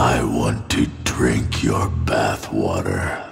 I want to drink your bathwater.